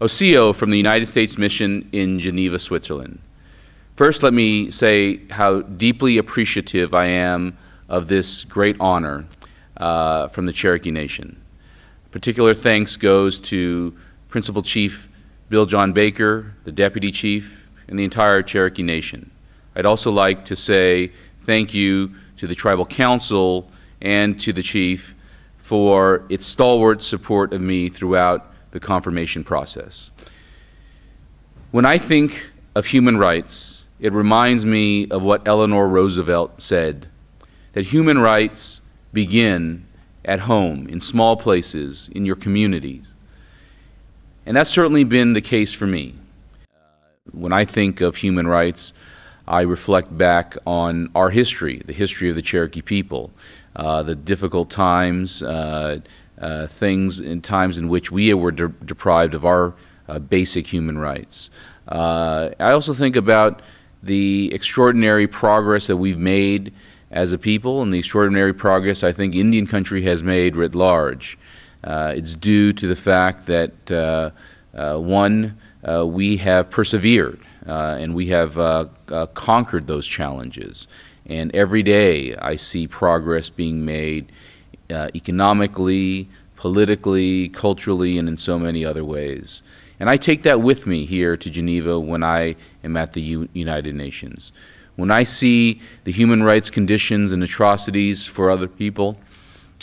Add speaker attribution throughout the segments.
Speaker 1: Osiyo from the United States Mission in Geneva, Switzerland. First, let me say how deeply appreciative I am of this great honor uh, from the Cherokee Nation. Particular thanks goes to Principal Chief Bill John Baker, the Deputy Chief, and the entire Cherokee Nation. I'd also like to say thank you to the Tribal Council and to the Chief for its stalwart support of me throughout the confirmation process. When I think of human rights, it reminds me of what Eleanor Roosevelt said, that human rights begin at home, in small places, in your communities. And that's certainly been the case for me. When I think of human rights, I reflect back on our history, the history of the Cherokee people, uh, the difficult times, uh, uh, things in times in which we were de deprived of our uh, basic human rights. Uh, I also think about the extraordinary progress that we've made as a people and the extraordinary progress I think Indian country has made writ large. Uh, it's due to the fact that, uh, one, we have persevered and we have conquered those challenges. And every day I see progress being made economically, politically, culturally, and in so many other ways. And I take that with me here to Geneva when I am at the U United Nations. When I see the human rights conditions and atrocities for other people,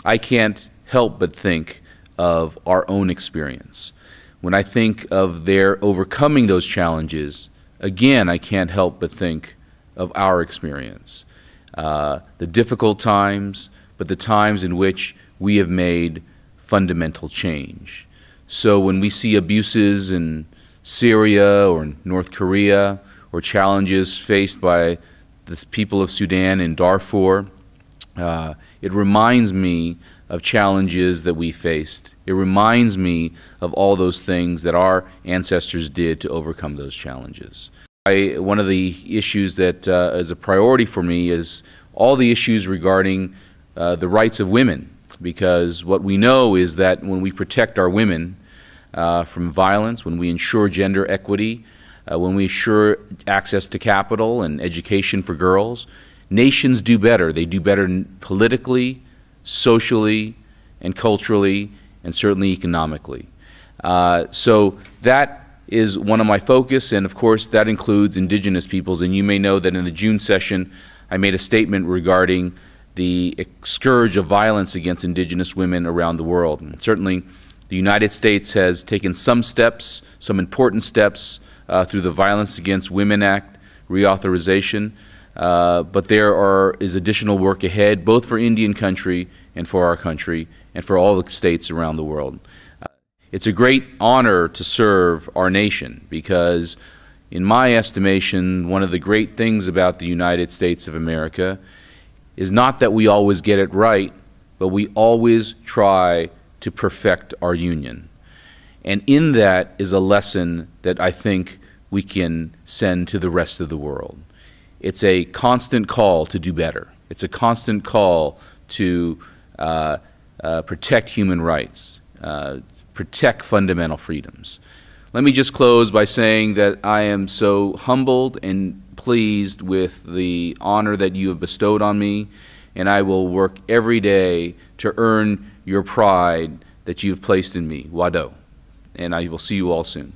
Speaker 1: I can't help but think of our own experience. When I think of their overcoming those challenges, again, I can't help but think of our experience. Uh, the difficult times, but the times in which we have made fundamental change. So when we see abuses in Syria or North Korea or challenges faced by the people of Sudan and Darfur, uh, it reminds me of challenges that we faced. It reminds me of all those things that our ancestors did to overcome those challenges. I, one of the issues that uh, is a priority for me is all the issues regarding uh, the rights of women, because what we know is that when we protect our women uh, from violence, when we ensure gender equity, uh, when we ensure access to capital and education for girls, nations do better. They do better politically, socially, and culturally, and certainly economically. Uh, so that is one of my focus, and of course that includes indigenous peoples. And you may know that in the June session, I made a statement regarding the scourge of violence against indigenous women around the world. And certainly the United States has taken some steps, some important steps, uh, through the Violence Against Women Act reauthorization. Uh, but there are, is additional work ahead, both for Indian country and for our country and for all the states around the world. Uh, it's a great honor to serve our nation because, in my estimation, one of the great things about the United States of America is not that we always get it right, but we always try to perfect our union. And in that is a lesson that I think we can send to the rest of the world. It's a constant call to do better. It's a constant call to uh, uh, protect human rights, uh, protect fundamental freedoms. Let me just close by saying that I am so humbled and pleased with the honor that you have bestowed on me, and I will work every day to earn your pride that you have placed in me. Wado. And I will see you all soon.